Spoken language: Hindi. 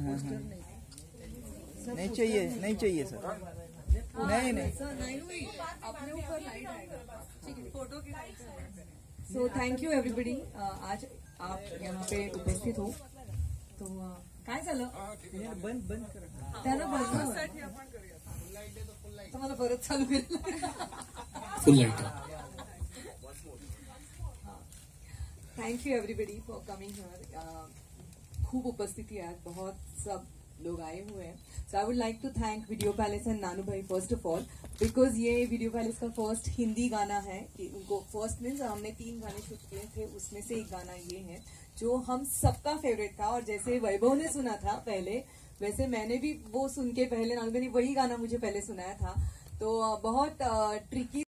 हाँ, हाँ। नहीं चाहिए नहीं चाहिए सर। नहीं नहीं। अपने ऊपर लाइट आएगा फ़ोटो की सो थैंक यू एवरीबडी आज आप यहाँ पे उपस्थित हो। तो काय झालं? बंद बंद करा त्यानं बघ परत चालू केलं? Full light thank you everybody for coming here खूब उपस्थिति है। आज बहुत सब लोग आए हुए हैं। So I would like to thank video palace and Nanu भाई फ़र्स्ट ऑफ़ ऑल बिकॉज़ ये वीडियो पैलेस का फ़र्स्ट हिंदी गाना है। कि उनको फ़र्स्ट मीन्स हमने तीन गाने शूट किए थे, उसमें से एक गाना ये है, जो हम सबका फेवरेट था। और जैसे वैभव ने सुना था पहले, वैसे मैंने भी वो सुन के पहले नानू भाई ने वही गाना मुझे पहले सुनाया था। तो बहुत ट्रिकी